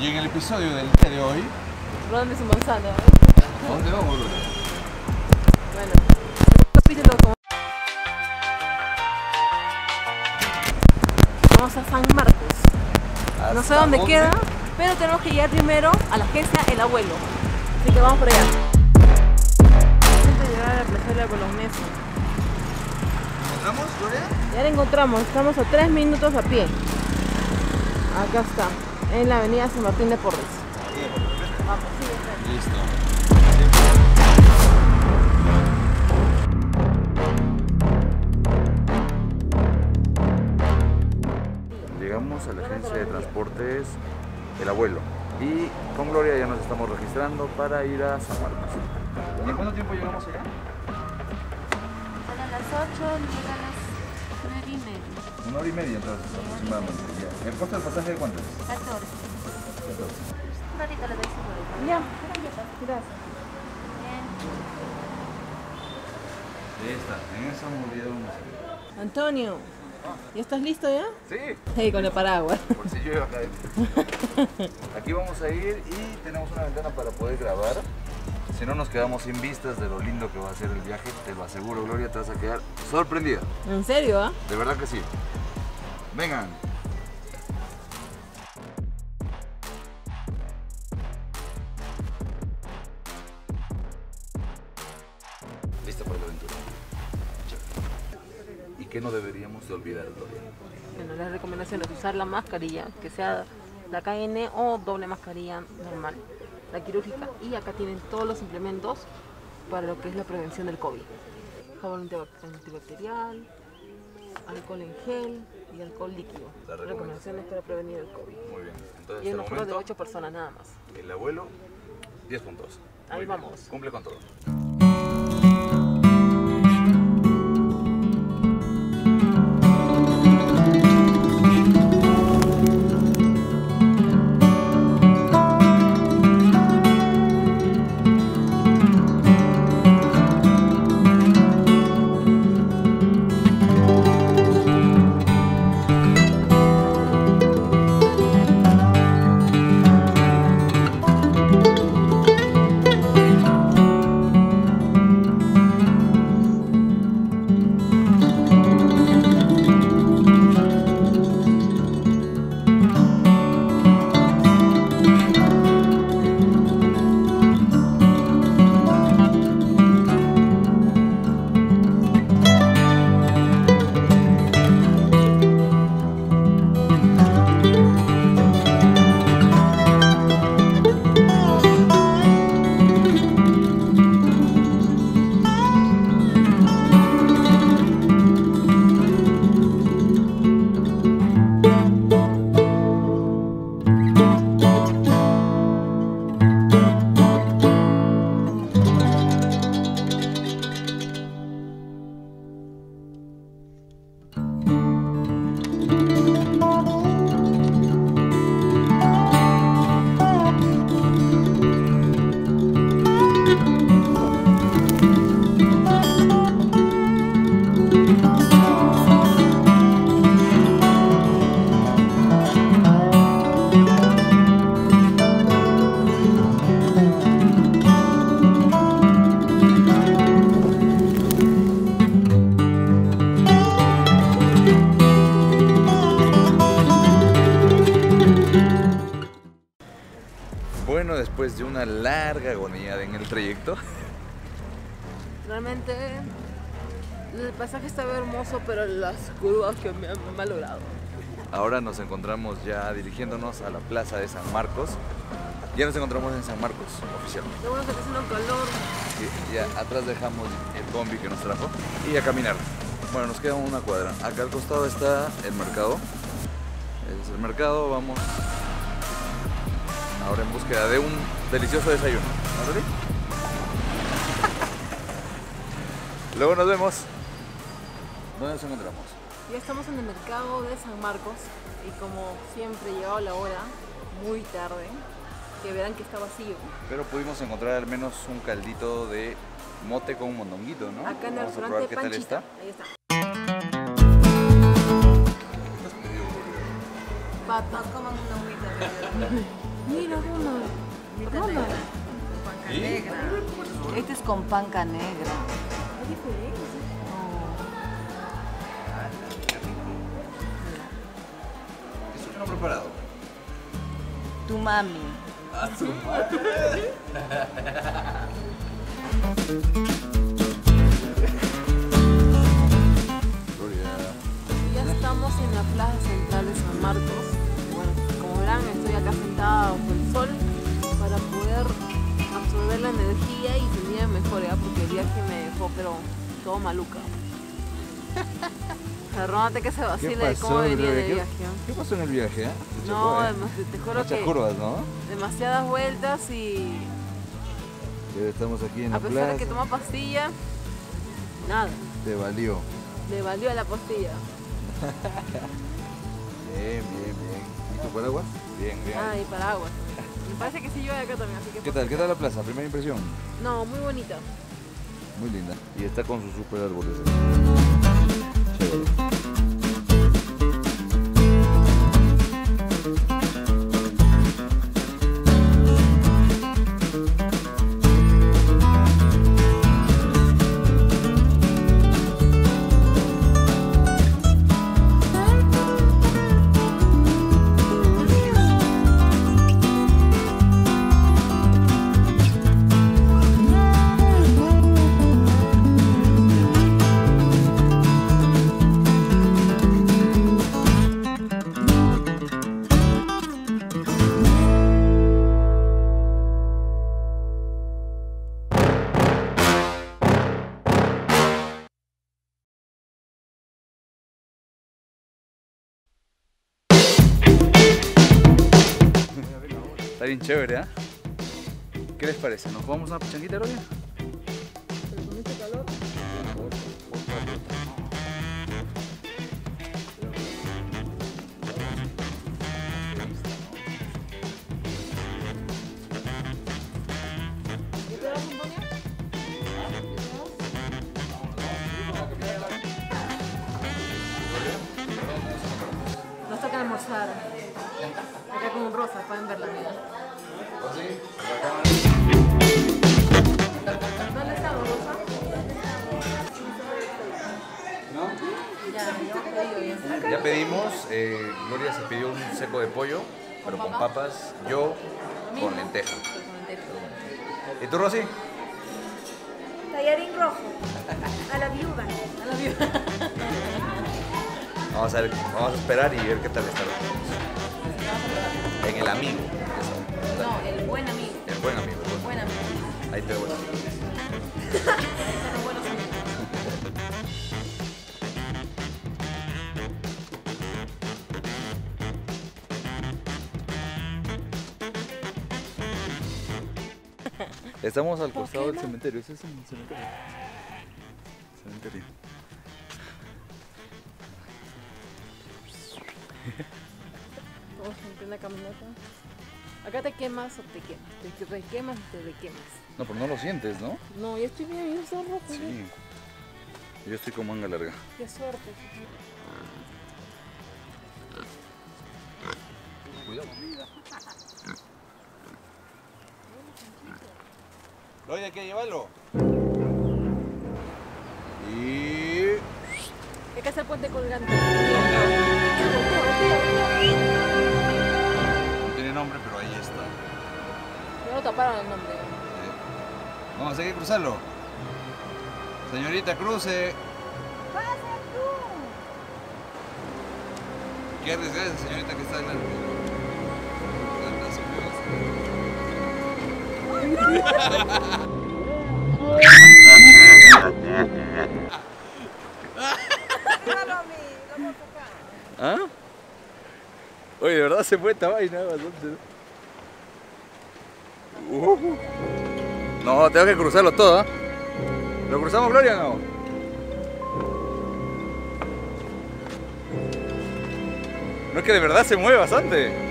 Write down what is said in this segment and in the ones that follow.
Y en el episodio del día de hoy, Ronde su manzana. ¿a dónde vamos, Gloria? Bueno, capítulo como... Vamos a San Marcos. No sé ¿Hasta dónde queda, pero tenemos que llegar primero a la agencia El Abuelo. Así que vamos por allá. Antes de llegar a la plazuela bolognesa. ¿Encontramos, Gloria? Ya la encontramos, estamos a 3 minutos a pie. Acá está, en la avenida San Martín de Porres. Vamos. Listo. Llegamos a la agencia de transportes El Abuelo y con Gloria ya nos estamos registrando para ir a San Marcos. ¿Y en cuánto tiempo llegamos allá? A las 8, llega a las 9 y media. Una hora y media entonces aproximadamente. Ya. ¿El costo del pasaje de cuánto es? 14. Un ratito le doy su vuelta. Ya, gracias. Bien. Ahí está, en esa movilidad vamos a. Antonio, ¿ya estás listo ya? Sí, Hey, con el paraguas. por si llueve acá. Aquí vamos a ir y tenemos una ventana para poder grabar. Si no nos quedamos sin vistas de lo lindo que va a ser el viaje, te lo aseguro, Gloria, te vas a quedar sorprendida. ¿En serio, ah? De verdad que sí. Vengan. Lista para la aventura. ¿Y qué no deberíamos de olvidar, Gloria? Bueno, las recomendaciones, usar la mascarilla, que sea la KN o doble mascarilla normal, la quirúrgica. Y acá tienen todos los implementos para lo que es la prevención del COVID. Jabón antibac- antibacterial, alcohol en gel y alcohol líquido. Las recomendaciones. Para prevenir el COVID. Muy bien. Entonces, Y en los de momento, 8 personas nada más. el abuelo, 10 puntos. Ahí Muy bien. vamos. Cumple con todo. Una larga agonía en el trayecto, Realmente el pasaje estaba hermoso, pero las curvas que me han malogrado. ahora nos encontramos ya dirigiéndonos a la plaza de San Marcos. Ya nos encontramos en San Marcos, oficialmente. Lo bueno que está haciendo calor. Y ya atrás dejamos el combi que nos trajo y a caminar. Bueno, nos queda una cuadra. Acá al costado está el mercado. Ese es el mercado, vamos ahora en búsqueda de un delicioso desayuno. Luego nos vemos. ¿Dónde nos encontramos? Ya estamos en el mercado de San Marcos y como siempre llegado la hora, muy tarde, que verán que está vacío. Pero pudimos encontrar al menos un caldito de mote con mondonguito, ¿no? Acá en el Vamos a probar restaurante qué tal está. Ahí está. Mira, Ronald. Ronald. Panca negra. Este es con panca negra. ¿Eso que no preparado? Tu mami. Gloria. Ya estamos en la plaza central de San Marcos. Estoy acá sentada bajo el sol para poder absorber la energía y sentirme mejor, ¿ya? porque el viaje me dejó, pero todo maluca. Perdónate que se vacile de cómo venía de ¿Qué- viaje. ¿eh? ¿Qué pasó en el viaje? eh? No, ¿eh? te juro Muchas que curvas, ¿no? demasiadas vueltas y estamos aquí en la a pesar de que toma pastilla, nada, Te valió. le valió la pastilla. Bien, bien, bien. ¿Y tu paraguas? Bien, bien. Ah, y paraguas. Me parece que sí llueve acá también, así que... ¿Qué tal? ¿Qué tal la plaza? Primera impresión. No, muy bonita. Muy linda. Y está con sus super árboles. Chévere. Bien chévere, ¿ah? ¿Qué les parece? ¿Nos jugamos una pichanguita, Gloria? Pedimos, eh, Gloria se pidió un seco de pollo, pero con papas, yo con lenteja. ¿Y tú, Rosy? Tallarín rojo. A la viuda. A la viuda. Vamos a, ver, vamos a esperar y ver qué tal está. En el amigo. No, el buen amigo. El buen amigo. el buen amigo. Ahí te voy. Estamos al ¿Por costado del cementerio. Ese es el cementerio. Cementerio. Vamos a una caminata. Acá te quemas o te quemas. Te requemas y te requemas. No, pero no lo sientes, ¿no? No, yo estoy bien, yo estoy rojo. Sí. Yo estoy con manga larga. Qué suerte. Cuidado. Gloria, hay que llevarlo. Y. Hay que hacer puente colgante. No tiene nombre, pero ahí está. Ya lo taparon el nombre. Vamos a seguir cruzarlo. Señorita, cruce. Qué arriesgada señorita que está adelante. ¿Ah? Oye, de verdad se fue esta vaina bastante. Uh. No, tengo que cruzarlo todo, ¿ah? ¿Lo cruzamos, Gloria, o no? No es que de verdad se mueve bastante.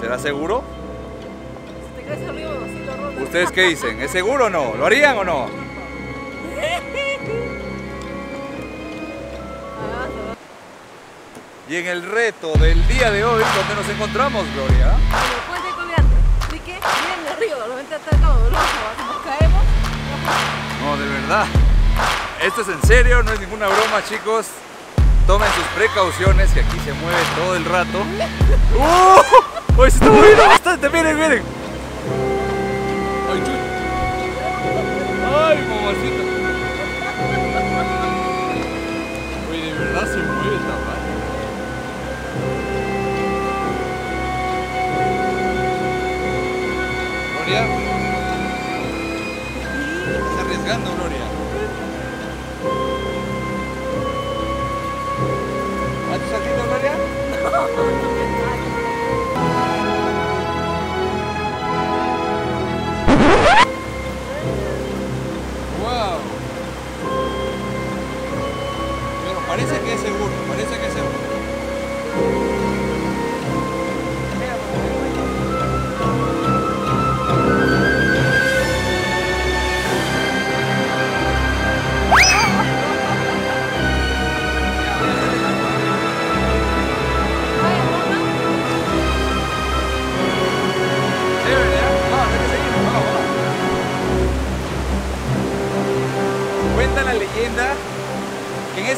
¿Será seguro? Si te crees arriba. ¿Ustedes qué dicen? ¿Es seguro o no? ¿Lo harían o no? Y en el reto del día de hoy, ¿dónde nos encontramos, Gloria? Colgante. ¿De qué? Miren el río, lo ven nos caemos, No, de verdad. Esto es en serio, no es ninguna broma, chicos. Tomen sus precauciones, que aquí se mueve todo el rato. ¡Uh! ¡Hoy se está moviendo bastante! ¡Miren, miren! ¡Ay, mamacita!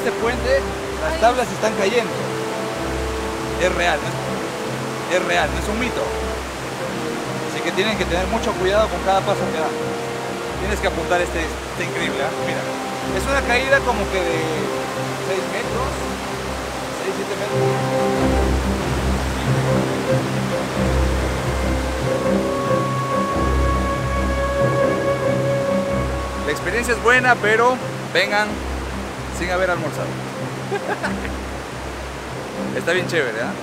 Este puente las tablas están cayendo. Es real, es, real, no es un mito. Así que tienen que tener mucho cuidado con cada paso que dan. Tienes que apuntar este, este increíble, ¿ah? mira. Es una caída como que de 6 metros, 6, 7 metros. La experiencia es buena, pero vengan sin haber almorzado. Está bien chévere, ¿ah? Nos